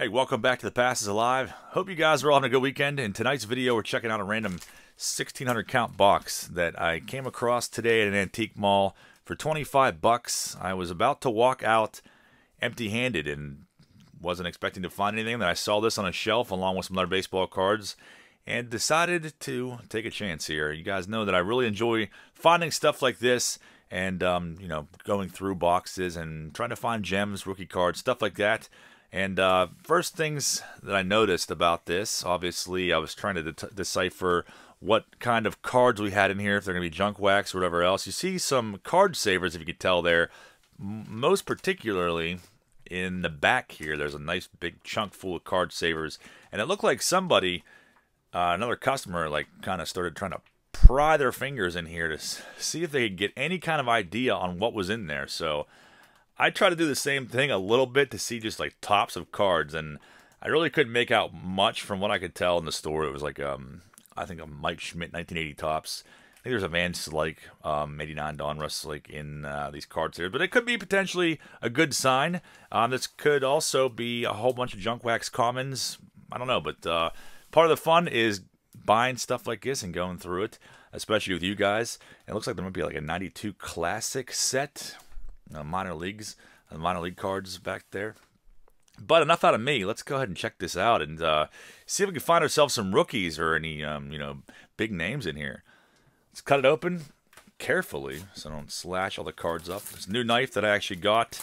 Hey, welcome back to the Past Is Alive. Hope you guys are all having a good weekend. In tonight's video, we're checking out a random 1600 count box that I came across today at an antique mall for 25 bucks. I was about to walk out empty-handed and wasn't expecting to find anything. Then I saw this on a shelf along with some other baseball cards and decided to take a chance here. You guys know that I really enjoy finding stuff like this and um, you know going through boxes and trying to find gems, rookie cards, stuff like that. And uh, first things that I noticed about this, obviously, I was trying to de decipher what kind of cards we had in here, if they're going to be junk wax or whatever else. You see some card savers, if you could tell there. Most particularly in the back here, there's a nice big chunk full of card savers. And it looked like somebody, uh, another customer, like kind of started trying to pry their fingers in here to see if they could get any kind of idea on what was in there. So I try to do the same thing a little bit to see just like tops of cards, and I really couldn't make out much from what I could tell in the store. It was like um, I think a Mike Schmidt 1980 Topps. I think there's a Van Slyke um, 89 Donruss like in uh, these cards here, but it could be potentially a good sign. Um, this could also be a whole bunch of junk wax commons. I don't know, but uh, part of the fun is buying stuff like this and going through it, especially with you guys. It looks like there might be like a 92 classic set uh, minor leagues, uh, minor league cards back there. But enough out of me. Let's go ahead and check this out and uh, see if we can find ourselves some rookies or any um, you know big names in here. Let's cut it open carefully so I don't slash all the cards up. This new knife that I actually got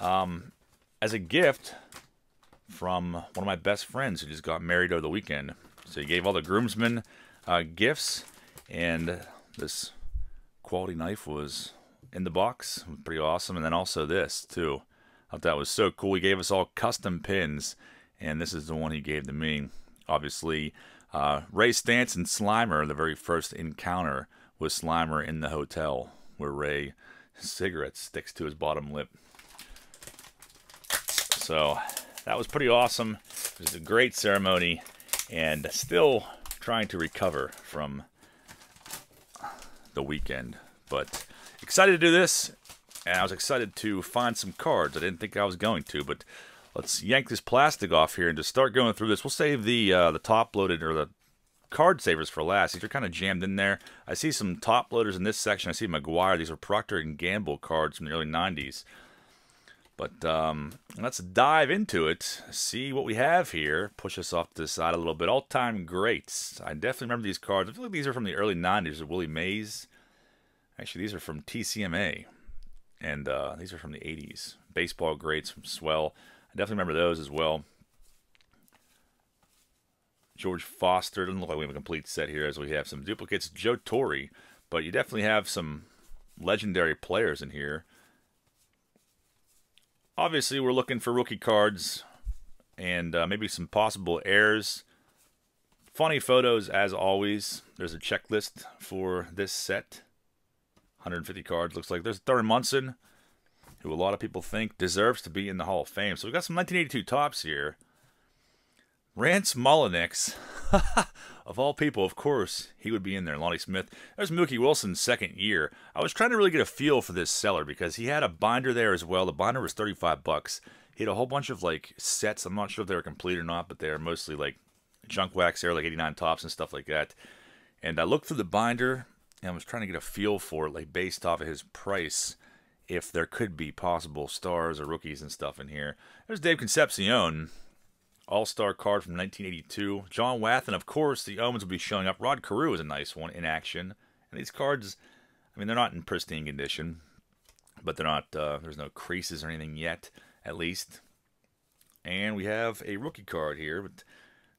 um, as a gift from one of my best friends who just got married over the weekend. So he gave all the groomsmen uh, gifts, and this quality knife was in the box. Pretty awesome. And then also this, too. I thought that was so cool. He gave us all custom pins, and this is the one he gave to me. Obviously, uh, Ray Stantz and Slimer, the very first encounter with Slimer in the hotel, where Ray cigarette sticks to his bottom lip. So that was pretty awesome. It was a great ceremony, and still trying to recover from the weekend. But excited to do this, and I was excited to find some cards. I didn't think I was going to, but let's yank this plastic off here and just start going through this. We'll save the uh, the top loaded or the card savers for last. These are kind of jammed in there. I see some top loaders in this section. I see McGwire. These are Procter and Gamble cards from the early 90s. But um, let's dive into it, see what we have here. Push us off to the side a little bit. All-time greats. I definitely remember these cards. I feel like these are from the early 90s. Willie Mays. Actually, these are from TCMA, and uh, these are from the 80s. Baseball greats from Swell. I definitely remember those as well. George Foster. Doesn't look like we have a complete set here as we have some duplicates. Joe Torre, but you definitely have some legendary players in here. Obviously, we're looking for rookie cards and uh, maybe some possible heirs. Funny photos as always. There's a checklist for this set. 150 cards. Looks like there's Thurman Munson, who a lot of people think deserves to be in the Hall of Fame. So we've got some 1982 Topps here. Rance Mulliniks, of all people, of course, he would be in there. Lonnie Smith. There's Mookie Wilson's second year. I was trying to really get a feel for this seller because he had a binder there as well. The binder was 35 bucks. He had a whole bunch of like sets. I'm not sure if they were complete or not, but they are mostly like junk wax there, like 89 Topps and stuff like that. And I looked through the binder I was trying to get a feel for it, like based off of his price, if there could be possible stars or rookies and stuff in here. There's Dave Concepcion, All Star card from 1982. John Wathan, of course, the omens will be showing up. Rod Carew is a nice one in action. And these cards, I mean, they're not in pristine condition, but they're not, uh, there's no creases or anything yet, at least. And we have a rookie card here, but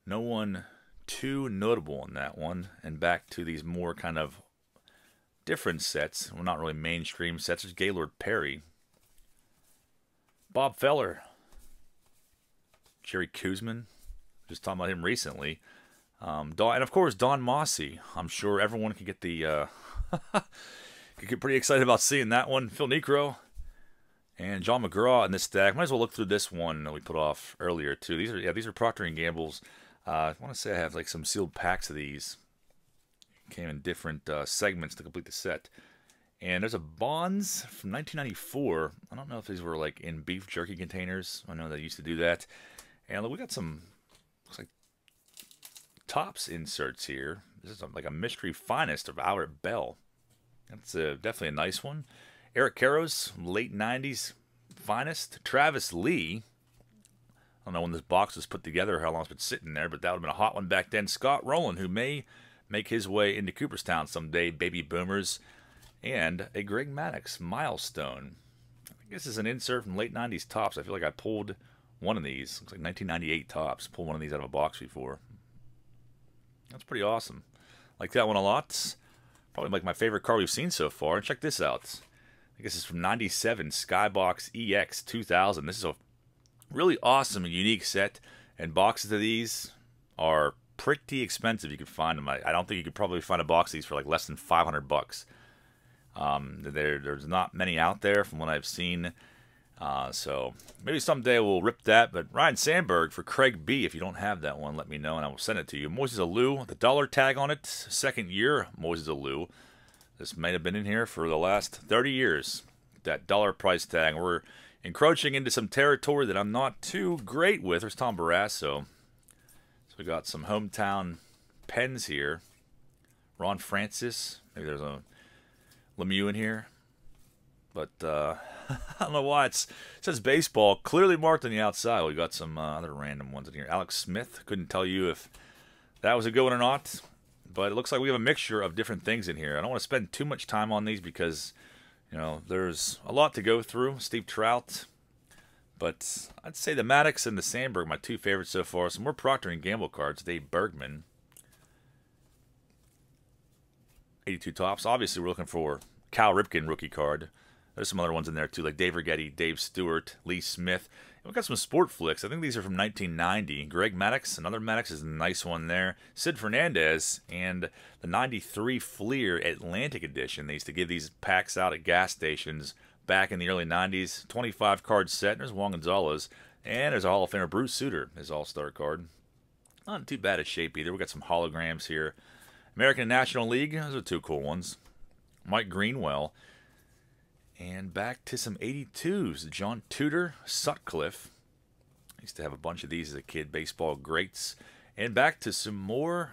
no one too notable in that one. And back to these more kind of different sets. Well, not really mainstream sets. There's Gaylord Perry. Bob Feller. Jerry Koosman. Just talking about him recently. Um, Don, and of course, Don Mossi. I'm sure everyone can get the uh, could get pretty excited about seeing that one. Phil Niekro and John McGraw in this stack. Might as well look through this one that we put off earlier too. These are yeah, these are Procter and Gamble's. Uh, I want to say I have like some sealed packs of these. Came in different uh, segments to complete the set. And there's a Bonds from 1994. I don't know if these were like in beef jerky containers. I know they used to do that. And we got some looks like Topps inserts here. This is like a mystery finest of Albert Belle. That's a, definitely a nice one. Eric Karros late 90s finest. Travis Lee. I don't know when this box was put together, how long it's been sitting there, but that would have been a hot one back then. Scott Rolen, who may make his way into Cooperstown someday, baby boomers. And a Greg Maddux milestone. I guess it's an insert from late 90s Topps. I feel like I pulled one of these. Looks like 1998 Topps. Pulled one of these out of a box before. That's pretty awesome. Like that one a lot. Probably like my favorite car we've seen so far. And check this out. I guess it's from 97 Skybox EX 2000. This is a really awesome and unique set. And boxes of these are pretty expensive. You can find them. I, I don't think you could probably find a box of these for like less than 500 bucks. Um, there, there's not many out there from what I've seen. Uh, so maybe someday we'll rip that. But Ryne Sandberg for Craig B. If you don't have that one, let me know and I will send it to you. Moises Alou, the dollar tag on it, second year Moises Alou. This may have been in here for the last 30 years. That dollar price tag. We're encroaching into some territory that I'm not too great with. There's Tom Barrasso. So we got some hometown pens here. Ron Francis. Maybe there's a Lemieux in here. But uh, I don't know why it's, it says baseball clearly marked on the outside. We got some uh, other random ones in here. Alex Smith couldn't tell you if that was a good one or not, but it looks like we have a mixture of different things in here. I don't want to spend too much time on these because you know there's a lot to go through. Steve Trout, but I'd say the Maddux and the Sandberg my two favorites so far. Some more Procter and Gamble cards. Dave Bergman. 82 Topps. Obviously, we're looking for Cal Ripken rookie card. There's some other ones in there too, like Dave Righetti, Dave Stewart, Lee Smith. And we've got some Sportflics. I think these are from 1990. Greg Maddux, another Maddux is a nice one there. Sid Fernandez and the 93 Fleer Atlantic Edition. They used to give these packs out at gas stations back in the early 90s. 25 card set. There's Juan Gonzalez. And there's a Hall of Famer, Bruce Sutter, his All Star card. Not too bad a shape either. we got some holograms here. American National League. Those are two cool ones. Mike Greenwell. And back to some 82s. John Tudor, Sutcliffe. I used to have a bunch of these as a kid, baseball greats. And back to some more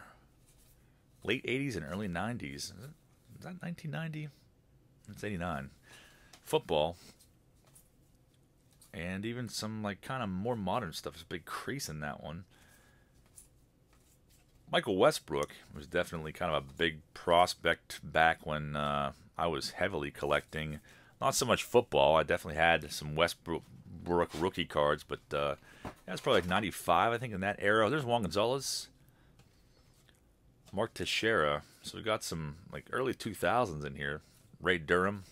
late 80s and early 90s. Is that 1990? It's 89. Football. And even some like kind of more modern stuff. There's a big crease in that one. Michael Westbrook was definitely kind of a big prospect back when uh, I was heavily collecting not so much football. I definitely had some Westbrook rookie cards, but uh, that's probably like 95, I think, in that era. There's Juan Gonzalez. Mark Teixeira. So we got some like early 2000s in here. Ray Durham.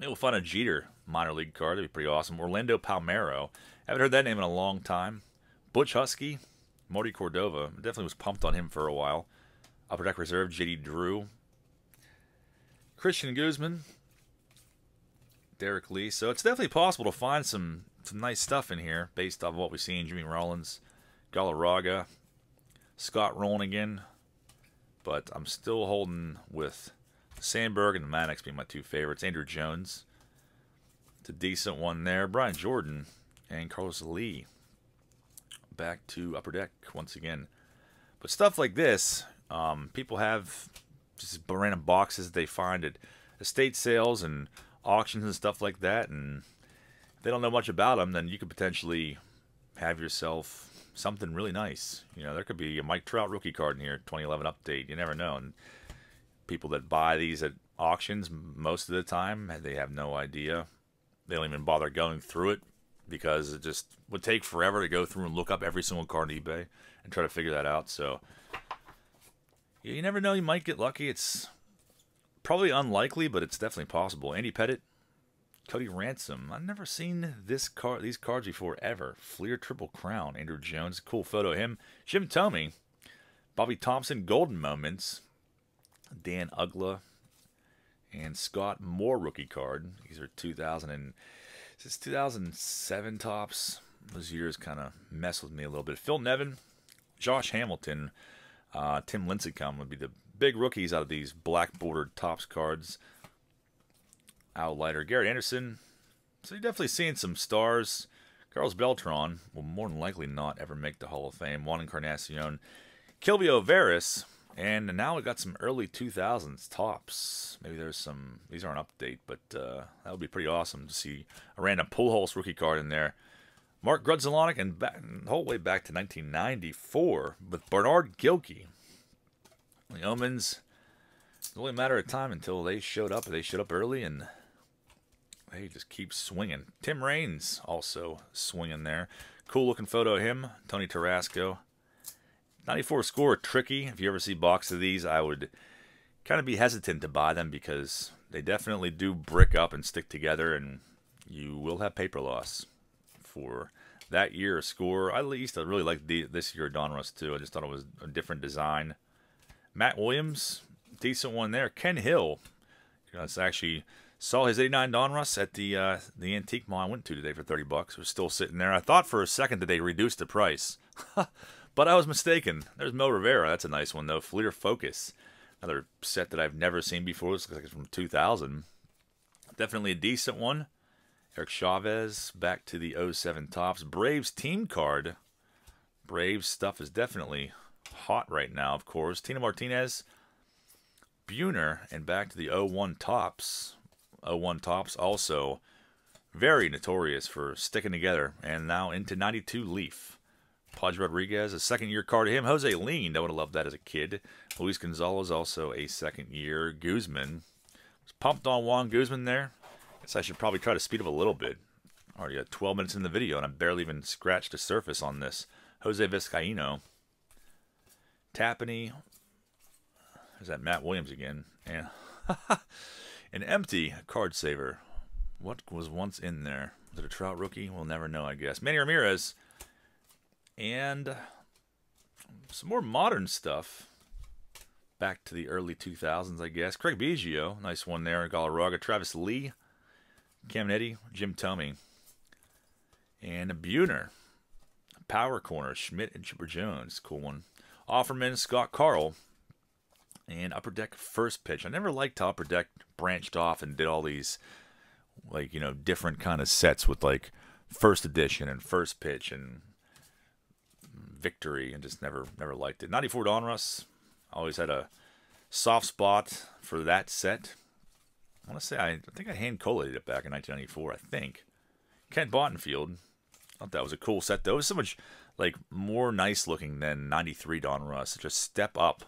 Maybe we'll find a Jeter minor league card. That'd be pretty awesome. Orlando Palmeiro. Haven't heard that name in a long time. Butch Huskey, Marty Cordova. Definitely was pumped on him for a while. Upper Deck Reserve. JD Drew. Cristian Guzman. Derrek Lee. So it's definitely possible to find some some nice stuff in here based off what we see in Jimmy Rollins, Galarraga, Scott Rolen But I'm still holding with Sandberg and the Maddux being my two favorites. Andruw Jones. It's a decent one there. Brian Jordan and Carlos Lee. Back to Upper Deck once again. But stuff like this, um, people have just random boxes they find at estate sales and auctions and stuff like that, and if they don't know much about them, then you could potentially have yourself something really nice. You know, there could be a Mike Trout rookie card in here, 2011 update. You never know. And people that buy these at auctions, most of the time, they have no idea. They don't even bother going through it because it just would take forever to go through and look up every single card on eBay and try to figure that out. So you never know. You might get lucky. It's Probably unlikely, but it's definitely possible. Andy Pettitte Cody Ransom. I've never seen this card, these cards before ever. Fleer Triple Crown. Andruw Jones, cool photo of him. Jim Thome, Bobby Thomson Golden Moments. Dan Uggla, and Scott Moore rookie card. These are 2000 and this 2007 Topps. Those years kind of mess with me a little bit. Phil Nevin, Josh Hamilton, uh, Tim Lincecum would be the big rookies out of these black bordered Topps cards. Outlighter Garrett Anderson. So you're definitely seeing some stars. Carlos Beltran will more than likely not ever make the Hall of Fame. Juan Encarnacion. Quilvio Veras. And now we got some early 2000s Topps. Maybe there's some, these aren't update, but uh, that would be pretty awesome to see a random Pujols rookie card in there. Mark Grudzielanek and back, the whole way back to 1994 with Bernard Gilkey. The Omens, it's only a matter of time until they showed up. They showed up early and they just keep swinging. Tim Raines also swinging there. Cool looking photo of him. Tony Tarasco. 94 score, tricky. If you ever see box of these, I would kind of be hesitant to buy them because they definitely do brick up and stick together, and you will have paper loss for that year score. I used to really like the, this year Donruss too. I just thought it was a different design. Matt Williams, decent one there. Ken Hill, it's actually saw his 89 Donruss at the uh, the antique mall I went to today for 30 bucks. It was still sitting there. I thought for a second that they reduced the price, but I was mistaken. There's Mel Rivera. That's a nice one though. Fleer Focus, another set that I've never seen before. This looks like it's from 2000. Definitely a decent one. Eric Chavez back to the 07 Topps. Braves team card. Braves stuff is definitely hot right now, of course. Tino Martinez, Buhner, and back to the 01 Topps. 01 Topps also very notorious for sticking together. And now into 92 Leaf. Pudge Rodriguez, a second year card to him. Jose Lean, I would have loved that as a kid. Luis Gonzalez, also a second year. Guzman. Was pumped on Juan Guzman there. Guess I should probably try to speed up a little bit. Already got 12 minutes in the video, and I barely even scratched the surface on this. Jose Vizcaino. Tapani. Is that Matt Williams again? And an empty card saver. What was once in there? Was it a Trout rookie? We'll never know, I guess. Manny Ramirez. And some more modern stuff. Back to the early 2000s, I guess. Craig Biggio. Nice one there. Galarraga. Travis Lee. Caminiti, Jim Thome, and Buhner. Power Corner, Schmidt and Chipper Jones. Cool one. Offerman, Scott Karl, and Upper Deck First Pitch. I never liked Upper Deck branched off and did all these, like, you know, different kind of sets with, like, First Edition and First Pitch and Victory, and just never, never liked it. 94 Donruss. Always had a soft spot for that set. I want to say I, I think I hand collated it back in 1994. I think Kent Bottenfield. Thought that was a cool set though. It was so much like more nice looking than 93 Donruss. Just step up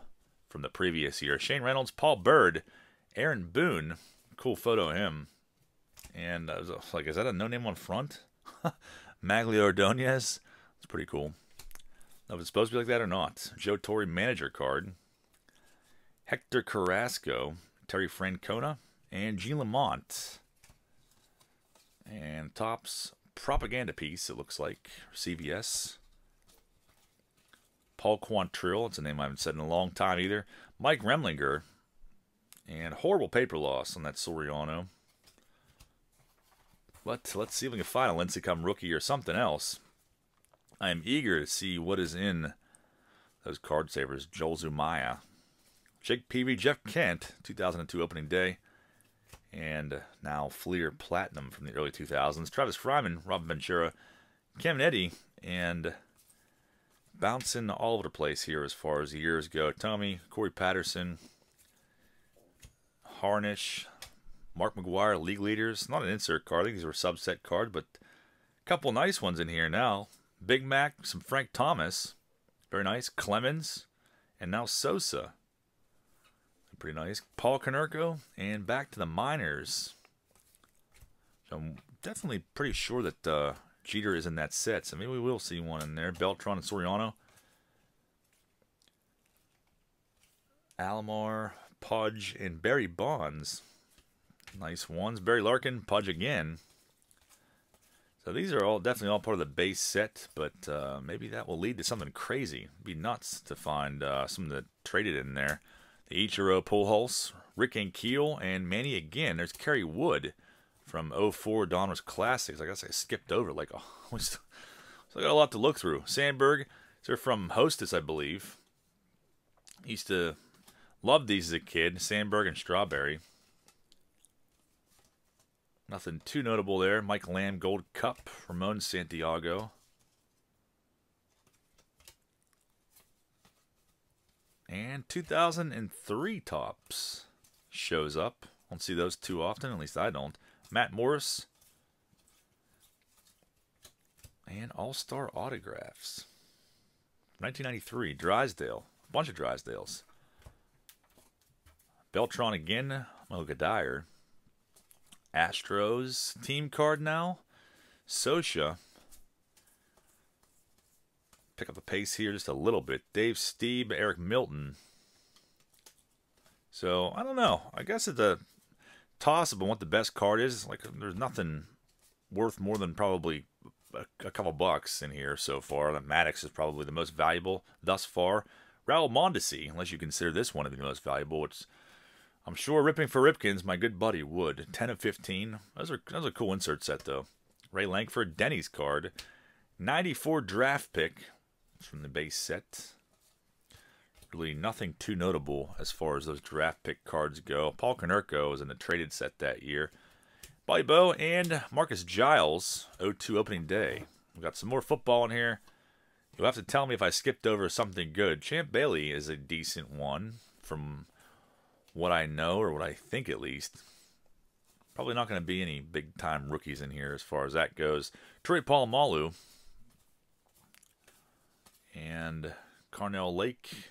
from the previous year. Shane Reynolds, Paul Byrd, Aaron Boone. Cool photo of him. And uh, I was like, is that a no name on front? Magglio Ordonez. It's pretty cool. Now, if it's supposed to be like that or not. Joe Torre manager card. Hector Carrasco, Terry Francona, and Gene Lamont. And Topps propaganda piece, it looks like, CVS. Paul Quantrill, it's a name I haven't said in a long time either. Mike Remlinger. And horrible paper loss on that Soriano. But let's see if we can find a Lincecum rookie or something else. I am eager to see what is in those card savers. Joel Zumaya. Jake Peavy, Jeff Kent, 2002 opening day and now Fleer Platinum from the early 2000s. Travis Fryman, Robin Ventura, Caminiti, and bouncing all over the place here as far as years go. Tommy, Corey Patterson, Harnisch, Mark McGwire, league leaders. Not an insert card. I think these were subset cards, but a couple nice ones in here now. Big Mac, some Frank Thomas. Very nice. Clemens, and now Sosa. Pretty nice. Paul Konerko, and back to the minors. So I'm definitely pretty sure that uh, Jeter is in that set, so maybe we will see one in there. Beltran and Soriano. Alomar, Pudge, and Barry Bonds. Nice ones. Barry Larkin, Pudge again. So these are all definitely all part of the base set, but uh, maybe that will lead to something crazy. It'd be nuts to find uh, some that traded in there. The Ichiro Pujols, Rick Ankiel, and Manny again. There's Kerry Wood from 04 Donruss Classics. I guess I skipped over. Like, oh, so I got a lot to look through. Sandberg, they're from Hostess, I believe. Used to love these as a kid. Sandberg and Strawberry. Nothing too notable there. Mike Lamb Gold Cup. Ramon Santiago. And 2003 Topps shows up. Don't see those too often, at least I don't. Matt Morris. And All-Star Autographs. 1993, Drysdale. A bunch of Drysdales. Beltran again. Moga Dyer. Astros team card now. Sosha. Pick up the pace here just a little bit. Dave Stieb, Eric Milton. So, I don't know. I guess it's a toss up on what the best card is. Like, there's nothing worth more than probably a, a couple bucks in here so far. The Maddux is probably the most valuable thus far. Raul Mondesi, unless you consider this one be the most valuable, I'm sure ripping for Ripkins, my good buddy would. 10 of 15. Those are, those are a cool insert set, though. Ray Lankford, Denny's card. 94 draft pick from the base set. Really nothing too notable as far as those draft pick cards go. Paul Konerko was in the traded set that year. Bobby Bo and Marcus Giles, 02 opening day. we got some more football in here. You'll have to tell me if I skipped over something good. Champ Bailey is a decent one from what I know, or what I think at least. Probably not going to be any big time rookies in here as far as that goes. Troy Polamalu and Carnell Lake.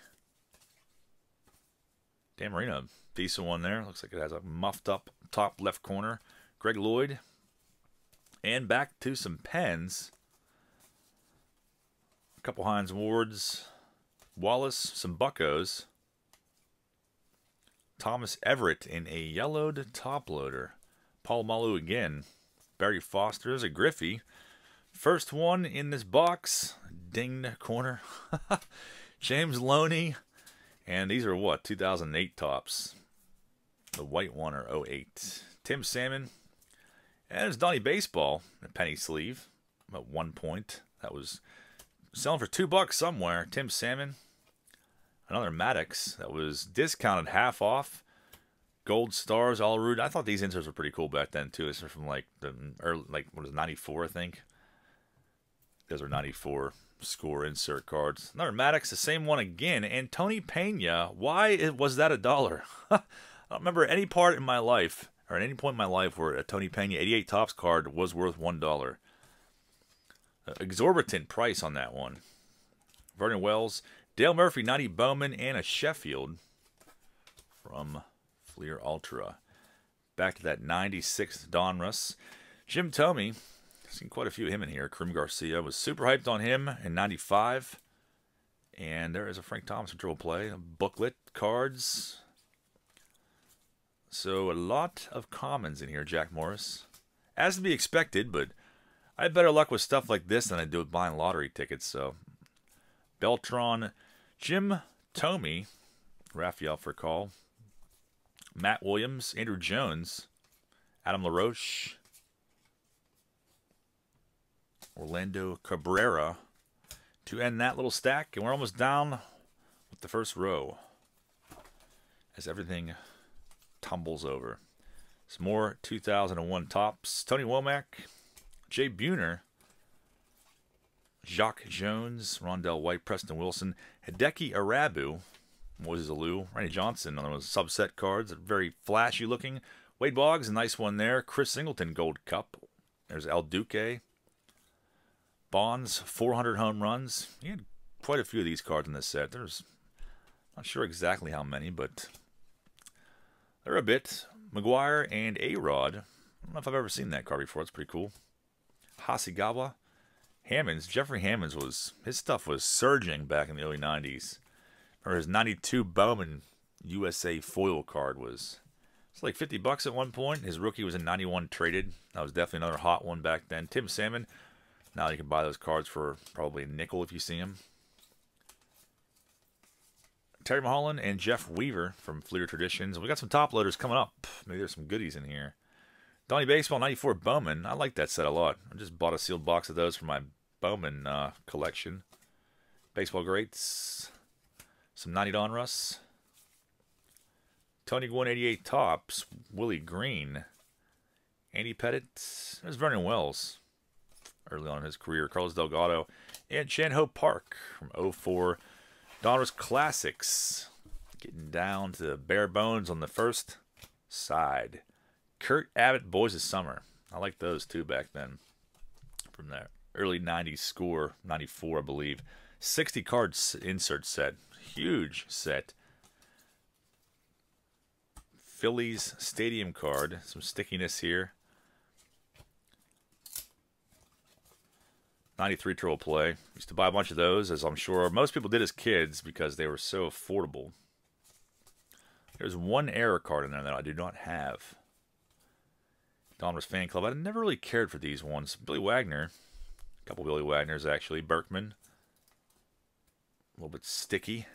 Dan Marino, decent one there. Looks like it has a muffed up top left corner. Greg Lloyd. And back to some pens. A couple Hines Wards. Wallace, some Buckos. Thomas Everett in a yellowed top loader. Paul Malu again. Barry Foster is a Griffey. First one in this box. Dinged corner. James Loney. And these are what? 2008 Topps. The white one are 08. Tim Salmon. And it's Donnie Baseball. A penny sleeve. At one point. That was selling for two bucks somewhere. Tim Salmon another Maddux that was discounted half off. Gold stars all rude. I thought these inserts were pretty cool back then too. This is from like the early, like what is ninety four, I think. Those are ninety four score insert cards. Another Maddux, the same one again. And Tony Pena. Why was that a dollar? I don't remember any part in my life or at any point in my life where a Tony Pena 88 Topps card was worth one dollar. Uh, exorbitant price on that one. Vernon Wells, Dale Murphy, 90 Bowman, and a Sheffield from Fleer Ultra. Back to that 96 Donruss. Jim Thome, seen quite a few of him in here. Karim Garcia was super hyped on him in 95. And there is a Frank Thomas triple play. A booklet, cards. So a lot of commons in here, Jack Morris. As to be expected, but I had better luck with stuff like this than I do with buying lottery tickets, so Beltran, Jim Thome, Rafael Furcal, Matt Williams, Andruw Jones, Adam LaRoche, Orlando Cabrera to end that little stack. And we're almost down with the first row as everything tumbles over. Some more 2001 tops. Tony Womack, Jay Buhner, Jacque Jones, Rondell White, Preston Wilson, Hideki Irabu, Moises Alou, Randy Johnson on those subset cards, very flashy looking. Wade Boggs, a nice one there. Chris Singleton, Gold Cup. There's El Duque. Bonds, 400 home runs. He had quite a few of these cards in this set. There's not sure exactly how many, but there are a bit. McGwire and A-Rod. I don't know if I've ever seen that card before. It's pretty cool. Hasegawa. Hammonds, Jeffrey Hammonds was his stuff was surging back in the early '90s. Or his '92 Bowman USA foil card was it's like 50 bucks at one point. His rookie was in 91 traded. That was definitely another hot one back then. Tim Salmon. Now you can buy those cards for probably a nickel if you see them. Terry Mulholland and Jeff Weaver from Fleer Traditions. We got some top loaders coming up. Maybe there's some goodies in here. Donnie Baseball 94 Bowman. I like that set a lot. I just bought a sealed box of those for my Bowman uh, collection. Baseball greats. Some 90 Donruss. Tony 188 Topps. Willie Green. Andy Pettitte. There's Vernon Wells early on in his career. Carlos Delgado and Chan Ho Park from 04. Donruss Classics. Getting down to bare bones on the first side. Kurt Abbott Boys of Summer. I like those too back then. From that early 90s score, 94, I believe. 60 card insert set. Huge set. Phillies stadium card. Some stickiness here. 93 triple play. Used to buy a bunch of those, as I'm sure most people did as kids because they were so affordable. There's one error card in there that I do not have. Donruss Fan Club. I never really cared for these ones. Billy Wagner. A couple Billy Wagners, actually. Berkman. A little bit sticky.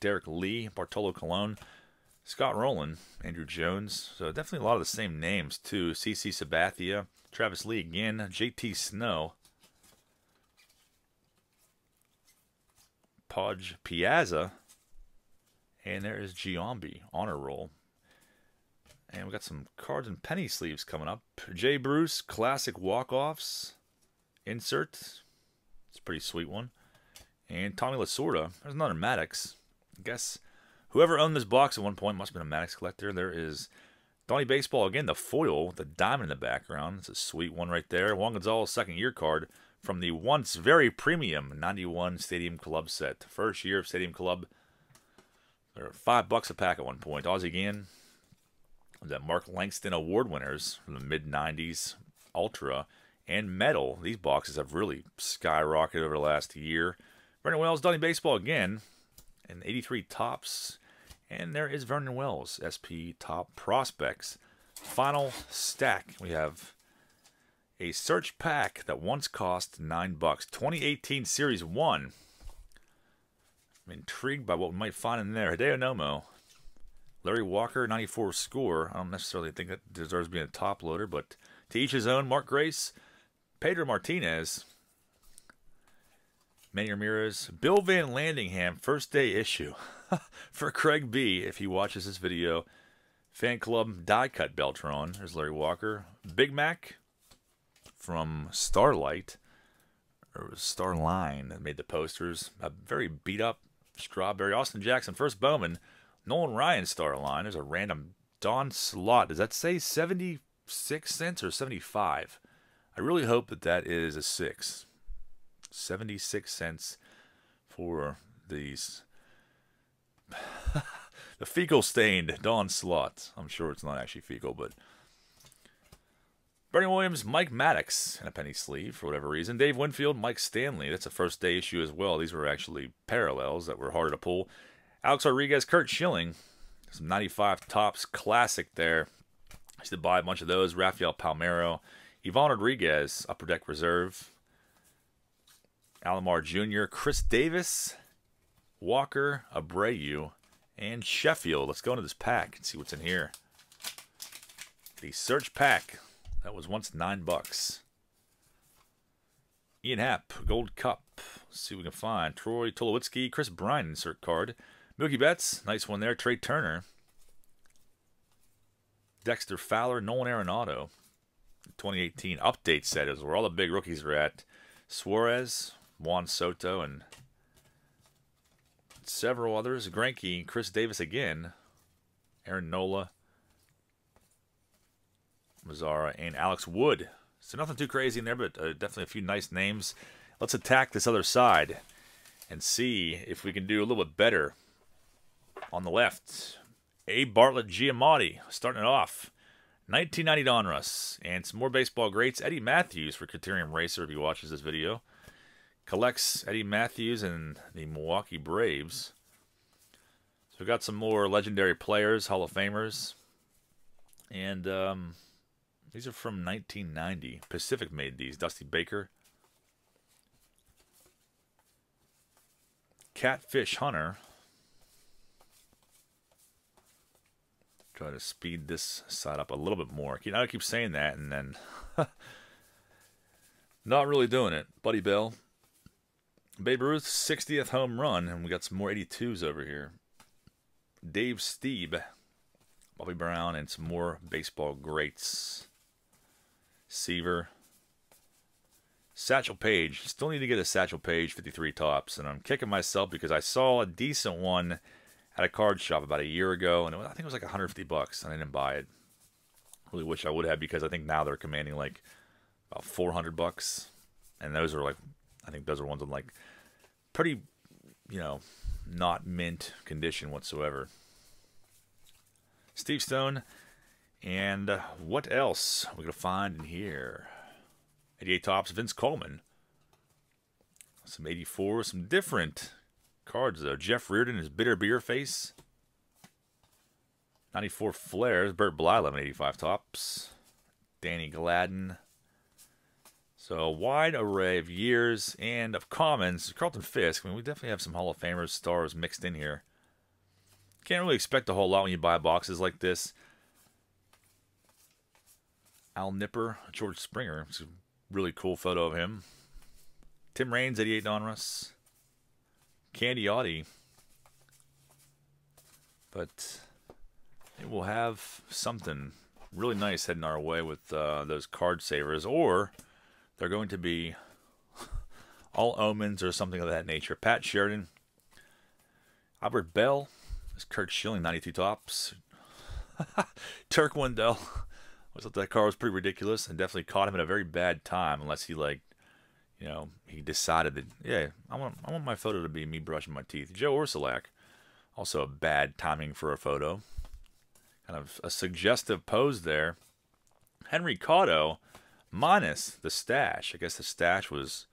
Derrek Lee. Bartolo Colon. Scott Rolen. Andruw Jones. So definitely a lot of the same names, too. CC Sabathia. Travis Lee again. JT Snow. Podge Piazza. And there is Giambi, honor roll. And we got some cards and penny sleeves coming up. Jay Bruce, classic walk-offs. Insert. It's a pretty sweet one. And Tommy Lasorda. There's another Maddux. I guess whoever owned this box at one point must have been a Maddux collector. There is Donnie Baseball again, the foil with the diamond in the background. It's a sweet one right there. Juan Gonzalez second year card from the once very premium 91 Stadium Club set. First year of Stadium Club. They're five bucks a pack at one point. Ozzie again. That Mark Langston Award winners from the mid 90s, Ultra and Metal. These boxes have really skyrocketed over the last year. Vernon Wells, Donnie Baseball again, and 83 Topps. and there is Vernon Wells, SP Top Prospects. Final stack. We have a search pack that once cost nine bucks. 2018 Series 1. I'm intrigued by what we might find in there. Hideo Nomo. Larry Walker, 94 score. I don't necessarily think that deserves being a top loader, but to each his own. Mark Grace, Pedro Martinez, Manny Ramirez, Bill Van Landingham, first day issue. for Craig B, if he watches this video. Fan Club Die Cut Beltran. There's Larry Walker. Big Mac from Starlight, or Starline that made the posters. A very beat up Strawberry. Austin Jackson, first Bowman. Nolan Ryan star line. There's a random Don Slaught. Does that say 76 cents or 75? I really hope that that is a 6. 76 cents for these the fecal stained Don Slaught. I'm sure it's not actually fecal, but. Bernie Williams, Mike Maddux in a penny sleeve for whatever reason. Dave Winfield, Mike Stanley. That's a first day issue as well. These were actually parallels that were harder to pull. Alex Rodriguez, Curt Schilling. Some 95 Topps classic there. I used to buy a bunch of those. Rafael Palmeiro. Ivan Rodriguez, Upper Deck Reserve. Alomar Jr., Chris Davis, Walker, Abreu, and Sheffield. Let's go into this pack and see what's in here. The search pack. That was once nine bucks. Ian Happ, Gold Cup. Let's see what we can find. Troy Tulowitzki, Kris Bryant insert card. Mookie Betts, nice one there. Trea Turner. Dexter Fowler, Nolan Arenado. 2018 update set is where all the big rookies are at. Suarez, Juan Soto, and several others. Greinke, Chris Davis again, Aaron Nola, Mazara, and Alex Wood. So nothing too crazy in there, but uh, definitely a few nice names. Let's attack this other side and see if we can do a little bit better. On the left, A. Bartlett Giamatti starting it off. 1990 Donruss. And some more baseball greats. Eddie Mathews for Criterium Racer if he watches this video collects Eddie Mathews and the Milwaukee Braves. So we've got some more legendary players, Hall of Famers, and um, these are from 1990. Pacific made these. Dusty Baker, Catfish Hunter. Try to speed this side up a little bit more. You know, I keep saying that and then not really doing it. Buddy Bell. Babe Ruth's 60th home run, and we got some more 82s over here. Dave Stieb, Bobby Brown, and some more baseball greats. Seaver. Satchel Paige. Still need to get a Satchel Paige 53 Topps, and I'm kicking myself because I saw a decent one at a card shop about a year ago, and was, I think it was like 150 bucks, and I didn't buy it. Really wish I would have because I think now they're commanding like about 400 bucks, and those are like, I think those are ones in like pretty, you know, not mint condition whatsoever. Steve Stone, and uh, what else we're gonna find in here? 88 Topps, Vince Coleman. Some 84, some different cards though. Jeff Reardon, his bitter beer face. 94 Flares, Bert Bly, 1185 Topps. Danny Gladden. So a wide array of years and of commons. Carlton Fisk, I mean, we definitely have some Hall of Famers, stars mixed in here. Can't really expect a whole lot when you buy boxes like this. Al Nipper, George Springer. It's a really cool photo of him. Tim Raines, 88 Donruss. Candy Audie. But it will have something really nice heading our way with uh, those card savers, or they're going to be all omens or something of that nature. Pat Sheridan, Albert Belle, is Curt Schilling, 92 Topps. Turk Wendell. I thought that car was pretty ridiculous and definitely caught him at a very bad time, unless he like, you know, he decided that yeah, I want I want my photo to be me brushing my teeth. Joe Orsulak, also a bad timing for a photo. Kind of a suggestive pose there. Henry Cotto, minus the stash. I guess the stash was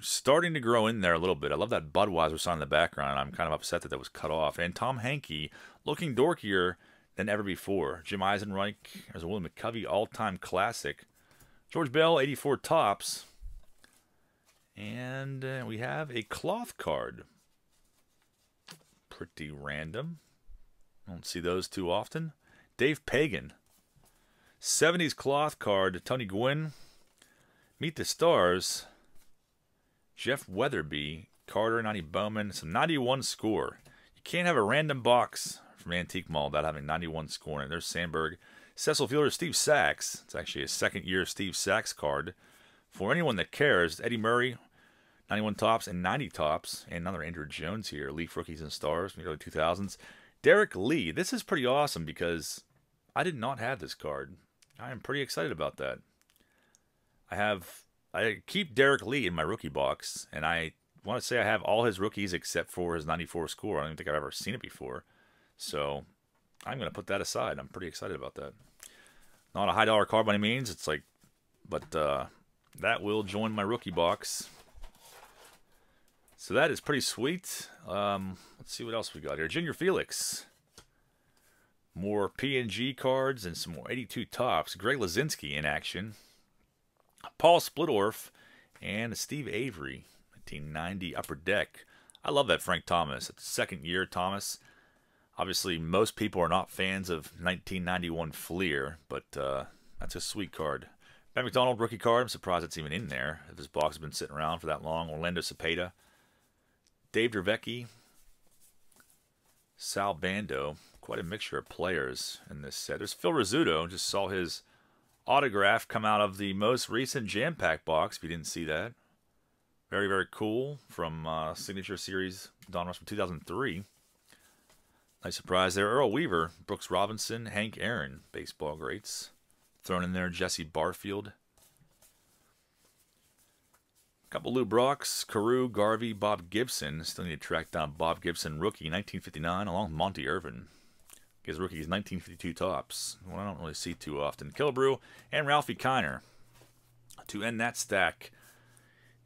starting to grow in there a little bit. I love that Budweiser sign in the background. I'm kind of upset that that was cut off. And Tom Henke looking dorkier than ever before. Jim Eisenreich, there's a William McCovey all-time classic. George Bell, 84 Topps. And uh, we have a cloth card. Pretty random. Don't see those too often. Dave Pagan. 70s cloth card. Tony Gwynn. Meet the Stars. Jeff Weatherby. Carter, 90 Bowman. Some 91 score. You can't have a random box from Antique Mall without having 91 score in it. There's Sandberg. Cecil Fielder, Steve Sax. It's actually a second year Steve Sax card. For anyone that cares, Eddie Murray, 91 Topps and 90 Topps, And another Andruw Jones here. Leaf Rookies and Stars from the early 2000s. Derrek Lee. This is pretty awesome because I did not have this card. I am pretty excited about that. I have I keep Derrek Lee in my rookie box, and I want to say I have all his rookies except for his 94 score. I don't even think I've ever seen it before. So I'm going to put that aside. I'm pretty excited about that. Not a high dollar card by any means. It's like, but uh, that will join my rookie box. So that is pretty sweet. Um, let's see what else we got here. Junior Felix. More PNG cards and some more 82 Topps. Greg Luzinski in action. Paul Splittorff and Steve Avery. 1990 Upper Deck. I love that Frank Thomas. It's second year Thomas. Obviously, most people are not fans of 1991 Fleer, but uh, that's a sweet card. Ben McDonald rookie card. I'm surprised it's even in there. If this box has been sitting around for that long. Orlando Cepeda. Dave Dravecky, Sal Bando, quite a mixture of players in this set. There's Phil Rizzuto, just saw his autograph come out of the most recent Jam Pack box, if you didn't see that. Very, very cool from uh, Signature Series Donruss from 2003. Nice surprise there. Earl Weaver, Brooks Robinson, Hank Aaron, baseball greats. Thrown in there, Jesse Barfield. Couple Lou Brocks, Carew, Garvey, Bob Gibson. Still need to track down Bob Gibson, rookie, 1959, along with Monte Irvin. His rookie is 1952 Topps. Well, I don't really see too often. Killebrew and Ralphie Kiner to end that stack.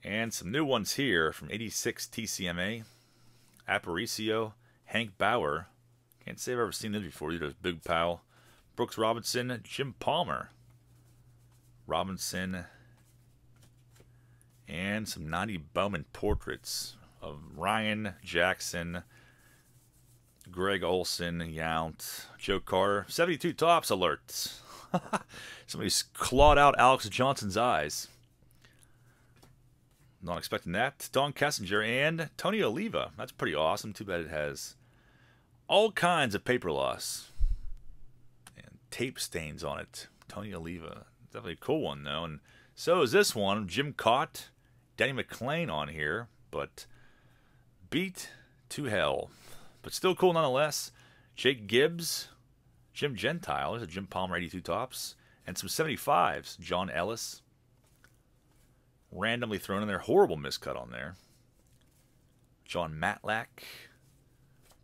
And some new ones here from 86 TCMA. Aparicio, Hank Bauer. Can't say I've ever seen this before. Are Big Pal. Brooks Robinson, Jim Palmer. Robinson, and some 90 Bowman portraits of Ryan Jackson, Greg Olson, Yount, Joe Carter. 72 Topps alerts. Somebody's clawed out Alex Johnson's eyes. Not expecting that. Don Kessinger and Tony Oliva. That's pretty awesome. Too bad it has all kinds of paper loss. Tape stains on it. Tony Oliva. Definitely a cool one, though. And so is this one. Jim Kaat, Denny McLain on here, but beat to hell. But still cool nonetheless. Jake Gibbs, Jim Gentile. There's a Jim Palmer 82 Topps. And some 75s. John Ellis. Randomly thrown in there. Horrible miscut on there. Jon Matlack.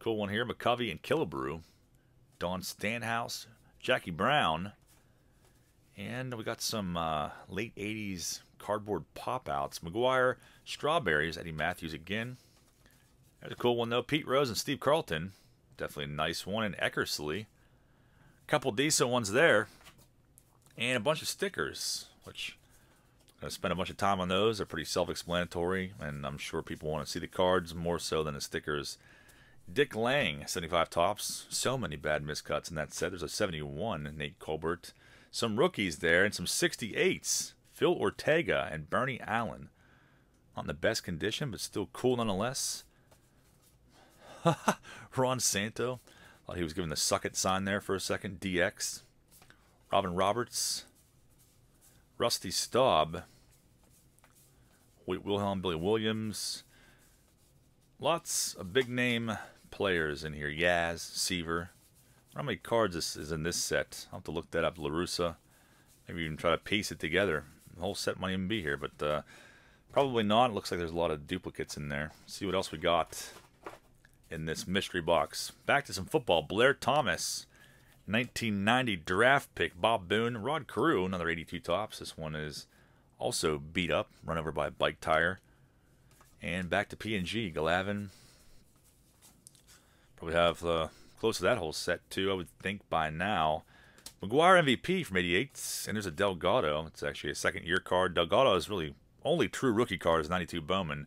Cool one here. McCovey and Killebrew. Don Stanhouse. Jackie Brown. And we got some uh, late 80s cardboard pop-outs. McGwire, Strawberries, Eddie Mathews again. That's a cool one, though. Pete Rose and Steve Carlton. Definitely a nice one. And Eckersley. A couple decent ones there. And a bunch of stickers, which I'm going to spend a bunch of time on those. They're pretty self-explanatory, and I'm sure people want to see the cards more so than the stickers. Dick Lang, 75 Topps. So many bad miscuts in that set. There's a 71, Nate Colbert some rookies there and some 68s. Phil Ortega and Bernie Allen. Not in the best condition, but still cool nonetheless. Ron Santo. Thought he was giving the suck it sign there for a second. DX. Robin Roberts. Rusty Staub. Wilhelm Billy Williams. Lots of big name players in here. Yaz, Seaver. How many cards is, is in this set? I'll have to look that up. LaRussa. Maybe even try to piece it together. The whole set might even be here, but uh, probably not. It looks like there's a lot of duplicates in there. Let's see what else we got in this mystery box. Back to some football. Blair Thomas, 1990 draft pick. Bob Boone, Rod Carew, another 82 Topps. This one is also beat up, run over by a bike tire. And back to P&G. Glavine. Probably have uh, close to that whole set too, I would think by now. McGwire MVP from 88, and there's a Delgado. It's actually a second year card. Delgado is really only true rookie card is 92 Bowman.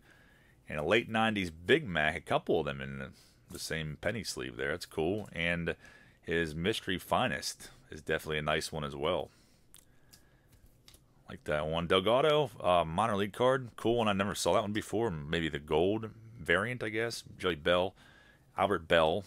And a late 90s Big Mac, a couple of them in the same penny sleeve there. That's cool. And his Mystery Finest is definitely a nice one as well. Like that one. Delgado, uh, minor league card. Cool one. I never saw that one before. Maybe the gold variant, I guess. Joey Belle. Albert Belle,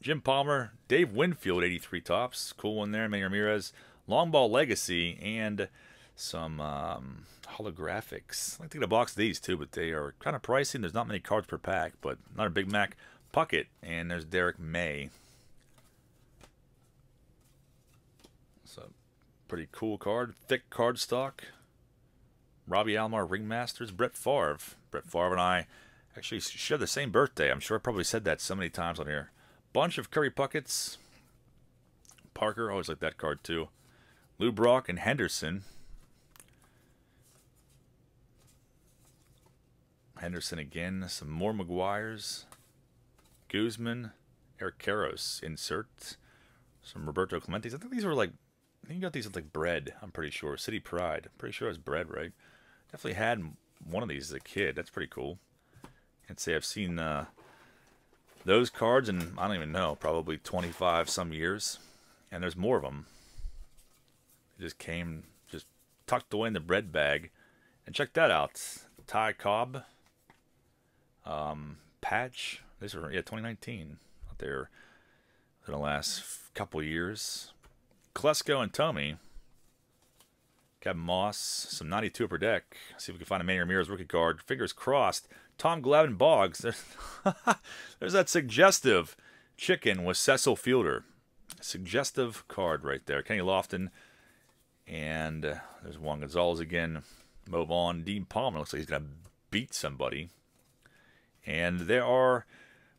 Jim Palmer, Dave Winfield, 83 Topps. Cool one there. Manny Ramirez, Long Ball Legacy, and some um, holographics. I like to get a box of these too, but they are kind of pricey. There's not many cards per pack, but not a Big Mac Puckett, and there's Derrick May. So, pretty cool card. Thick card stock. Robbie Alomar Ringmasters. Brett Favre. Brett Favre and I actually share the same birthday. I'm sure I probably said that so many times on here bunch of Kirby Pucketts. Parker, always like that card too. Lou Brock and Henderson. Henderson again. Some more McGwires. Guzman. Eric Karros. Insert. Some Roberto Clemente's. I think these were like, I think you got these with like bread, I'm pretty sure. City Pride. pretty sure it's bread, right? Definitely had one of these as a kid. That's pretty cool. Can't say I've seen uh, those cards, and I don't even know, probably 25 some years, and there's more of them. Just came, just tucked away in the bread bag, and check that out. Ty Cobb, um, Patch. These are yeah 2019 out there in the last couple years. Klesko and Tommy. Kevin Moss, some 92 upper deck. See if we can find a Manny Ramirez rookie card. Fingers crossed. Tom Glavine Boggs. There's, there's that suggestive chicken with Cecil Fielder. Suggestive card right there. Kenny Lofton. And uh, there's Juan Gonzalez again. Move on. Dean Palmer looks like he's going to beat somebody. And there are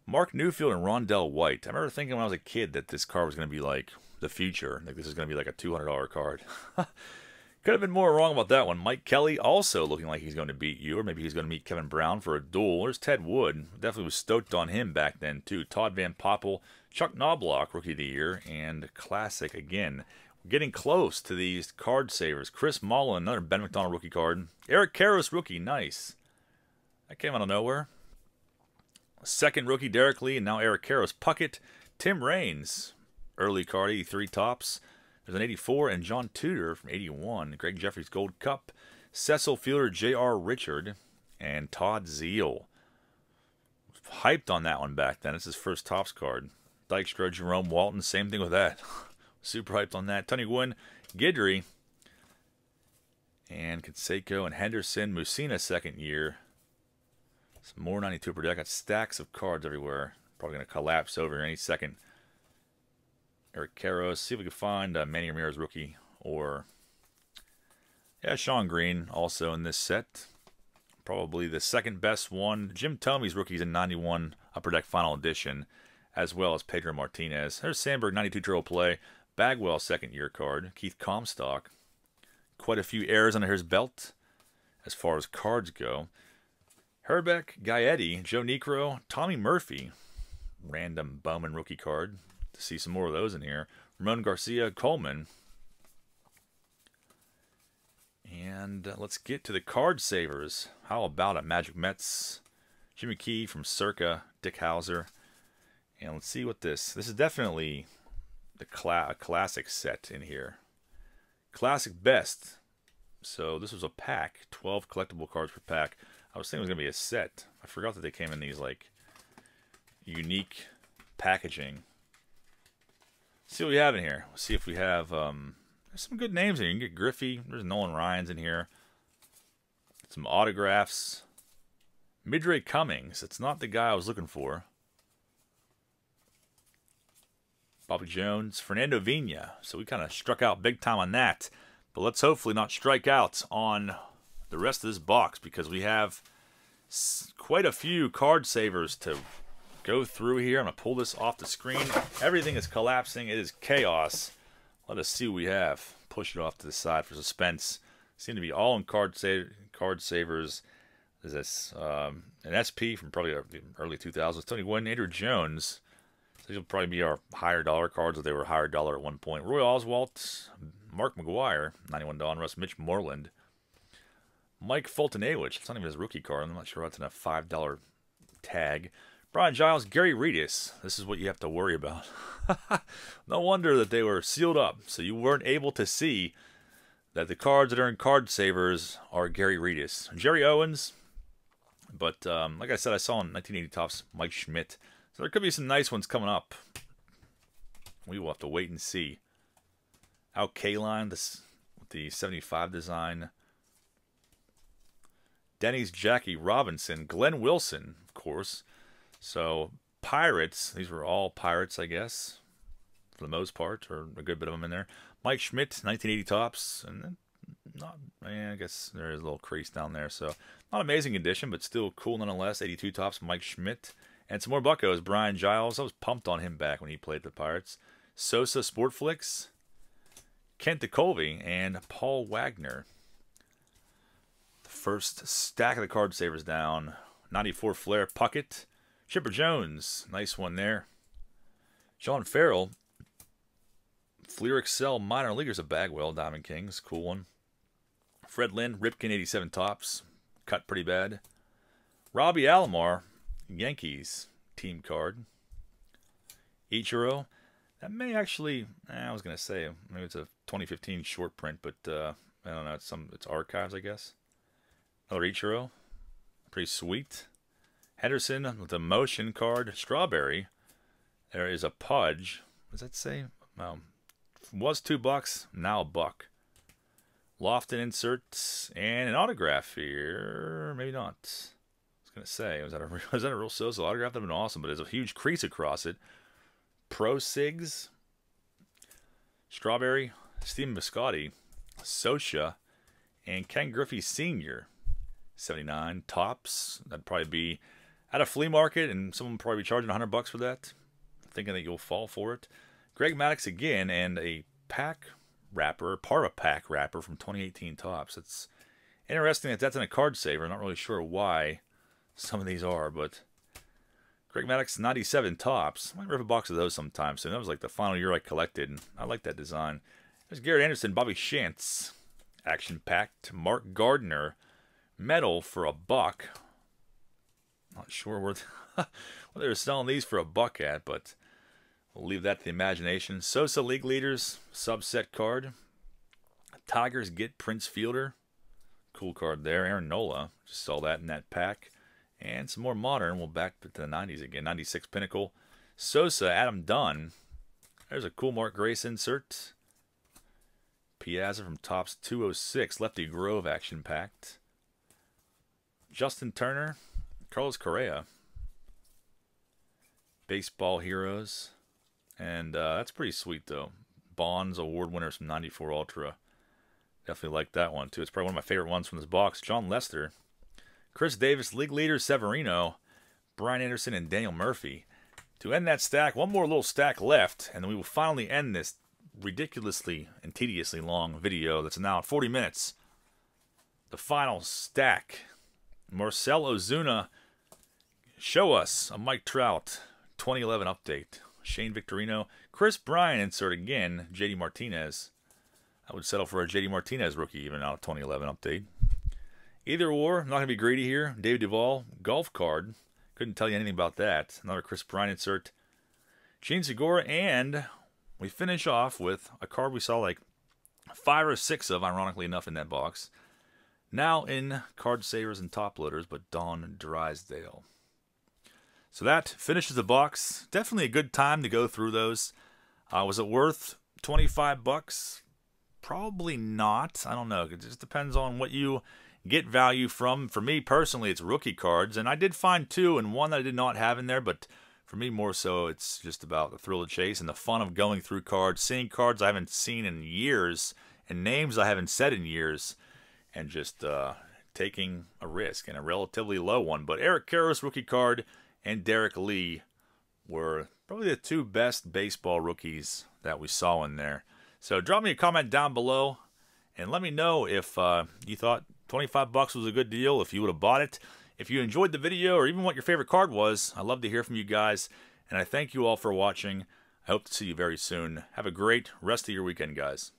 Marc Newfield and Rondell White. I remember thinking when I was a kid that this card was going to be like the future. Like this is going to be like a $200 card. Could have been more wrong about that one. Mike Kelly also looking like he's going to beat you, or maybe he's going to meet Kevin Brown for a duel. There's Ted Wood. Definitely was stoked on him back then, too. Todd Van Poppel, Chuck Knobloch, Rookie of the Year, and Classic again. We're getting close to these card savers. Chris Mullen, another Ben McDonald rookie card. Eric Karros, rookie, nice. That came out of nowhere. Second rookie, Derrek Lee, and now Eric Karros. Puckett, Tim Raines, early card, 83 Topps. There's an 84 and John Tudor from 81. Gregg Jefferies Gold Cup. Cecil Fielder, J.R. Richard, and Todd Zeile. Hyped on that one back then. It's his first Topps card. Dykstra, Jerome Walton, same thing with that. Super hyped on that. Tony Gwynn, Guidry, and Canseco and Henderson. Mussina, second year. Some more 92 per deck. Got stacks of cards everywhere. Probably going to collapse over any second. Eric Karros. See if we can find uh, Manny Ramirez rookie or yeah, Shawn Green also in this set. Probably the second best one. Jim Thome's rookies in 91 Upper Deck Final Edition, as well as Pedro Martinez. There's Sandberg 92 drill play. Bagwell second year card. Keith Comstock. Quite a few errors under his belt as far as cards go. Hrbek, Gaetti, Joe Niekro, Tommy Murphy. Random Bowman rookie card. To see some more of those in here. Ramon Garcia, Coleman. And uh, let's get to the card savers. How about it? Magic Mets, Jimmy Key from Circa, Dick Hauser. And let's see what this. This is definitely the cla classic set in here. Classic best. So this was a pack, 12 collectible cards per pack. I was thinking it was going to be a set. I forgot that they came in these like unique packaging. See what we have in here. Let's see if we have um, there's some good names here. You can get Griffey. There's Nolan Ryan's in here. Some autographs. Midre Cummings. It's not the guy I was looking for. Bobby Jones. Fernando Vina. So we kind of struck out big time on that. But let's hopefully not strike out on the rest of this box because we have quite a few card savers to go through here. I'm going to pull this off the screen. Everything is collapsing. It is chaos. Let us see what we have. Push it off to the side for suspense. Seem to be all in card sa card savers. Is this um, an SP from probably the early 2000s? Tony Gwynn, Andruw Jones. So these will probably be our higher dollar cards if they were higher dollar at one point. Roy Oswalt, Mark McGwire, 91 Donruss, Mitch Moreland, Mike Fulton Foltynewicz. It's not even his rookie card. I'm not sure what's in a $5 tag. Brian Giles, Gary Redus. This is what you have to worry about. no wonder that they were sealed up, so you weren't able to see that the cards that are in card savers are Gary Redus. Jerry Owens, but um, like I said, I saw in 1980 Topps Mike Schmidt. So there could be some nice ones coming up. We will have to wait and see. Al Kaline, this with the 75 design. Denny's Jackie Robinson, Glenn Wilson, of course. So Pirates, these were all Pirates, I guess, for the most part, or a good bit of them in there. Mike Schmidt, 1980 Topps, and then not, eh, I guess there is a little crease down there. So not amazing condition, but still cool nonetheless. 82 Topps, Mike Schmidt. And some more Buckos, Brian Giles. I was pumped on him back when he played the Pirates. Sosa Sportflics, Kent DeColvey, and Paul Wagner. The first stack of the card savers down. 94 Flair Puckett. Chipper Jones, nice one there. John Farrell, Fleer Excel Minor Leaguers of Bagwell, Diamond Kings, cool one. Fred Lynn, Ripken 87 Topps, cut pretty bad. Robbie Alomar, Yankees, team card. Ichiro, that may actually, eh, I was going to say, maybe it's a 2015 short print, but uh, I don't know, it's some it's archives, I guess. Another Ichiro, pretty sweet. Henderson with a motion card. Strawberry. There is a Pudge. What does that say? Um, was two bucks, now a buck. Lofton inserts and an autograph here. Maybe not. I was gonna say, was that a was that a real Sosa autograph? That'd been awesome, but there's a huge crease across it. Pro Sigs, Strawberry, Stephen Piscotty, Sosha, and Ken Griffey Sr. 79 Topps. That'd probably be at a flea market, and someone probably be charging 100 bucks for that, thinking that you'll fall for it. Greg Maddux again, and a pack wrapper, part of pack wrapper from 2018 Topps. It's interesting that that's in a card saver. I'm not really sure why some of these are, but Greg Maddux 97 Topps. I might rip a box of those sometime soon. That was like the final year I collected, and I like that design. There's Garrett Anderson, Bobby Shantz, action packed. Mark Gardner, metal for a buck. Not sure where, where they were selling these for a buck at, but we'll leave that to the imagination. Sosa League Leaders subset card. Tigers get Prince Fielder. Cool card there. Aaron Nola. Just saw that in that pack. And some more modern. We'll back to the 90s again. 96 Pinnacle. Sosa, Adam Dunn. There's a cool Mark Grace insert. Piazza from Topps 206, Lefty Grove action packed. Justin Turner, Carlos Correa, Baseball Heroes, and uh, that's pretty sweet though. Bonds Award winners from 94 Ultra. Definitely like that one too. It's probably one of my favorite ones from this box. Jon Lester, Chris Davis, league leader Severino, Brian Anderson, and Daniel Murphy. To end that stack, one more little stack left, and then we will finally end this ridiculously and tediously long video that's now 40 minutes. The final stack. Marcell Ozuna, show us a Mike Trout 2011 update. Shane Victorino, Kris Bryant insert again, JD Martinez. I would settle for a JD Martinez rookie even out of 2011 update. Either or, not going to be greedy here. David Duval, golf card. Couldn't tell you anything about that. Another Kris Bryant insert. Jean Segura, and we finish off with a card we saw like five or six of, ironically enough, in that box. Now in card savers and top loaders, but Don Drysdale. So that finishes the box. Definitely a good time to go through those. Uh, was it worth 25 bucks? Probably not. I don't know. It just depends on what you get value from. For me personally, it's rookie cards, and I did find two and one that I did not have in there, but for me more so it's just about the thrill of chase and the fun of going through cards, seeing cards I haven't seen in years and names I haven't said in years, and just uh, taking a risk and a relatively low one. But Eric Karros rookie card and Derrek Lee were probably the two best baseball rookies that we saw in there. So drop me a comment down below and let me know if uh, you thought 25 bucks was a good deal, if you would have bought it. If you enjoyed the video or even what your favorite card was, I'd love to hear from you guys. And I thank you all for watching. I hope to see you very soon. Have a great rest of your weekend, guys.